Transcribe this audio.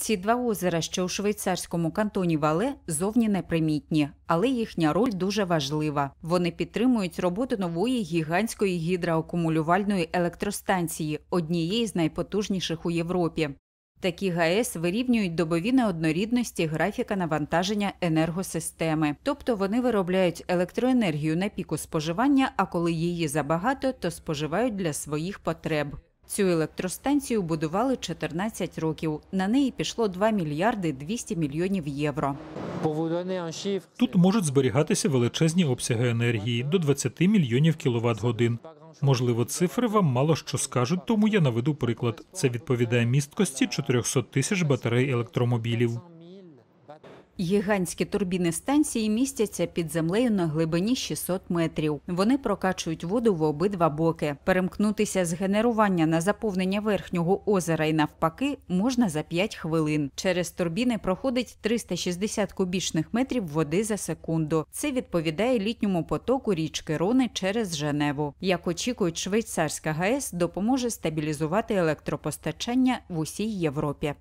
Ці два озера, що у швейцарському кантоні Вале, зовні непримітні, але їхня роль дуже важлива. Вони підтримують роботу нової гігантської гідроакумулювальної електростанції, однієї з найпотужніших у Європі. Такі ГАЕС вирівнюють добові неоднорідності графіка навантаження енергосистеми, тобто вони виробляють електроенергію на піку споживання, а коли її забагато, то споживають для своїх потреб. Цю електростанцію будували 14 років. На неї пішло 2 мільярди 200 мільйонів євро. Тут можуть зберігатися величезні обсяги енергії до 20 мільйонів кіловат годин. Можливо, цифри вам мало що скажуть, тому я наведу приклад. Це відповідає місткості 400 тисяч батарей електромобілів. Гігантські турбіни станції містяться під землею на глибині 600 метрів. Вони прокачують воду в обидва боки. Перемкнутися з генерування на заповнення верхнього озера і навпаки можна за 5 хвилин. Через турбіни проходить 360 кубічних метрів води за секунду. Це відповідає літньому потоку річки Рони через Женеву. Як очікують, швейцарська ГАЕС допоможе стабілізувати електропостачання в усій Європі.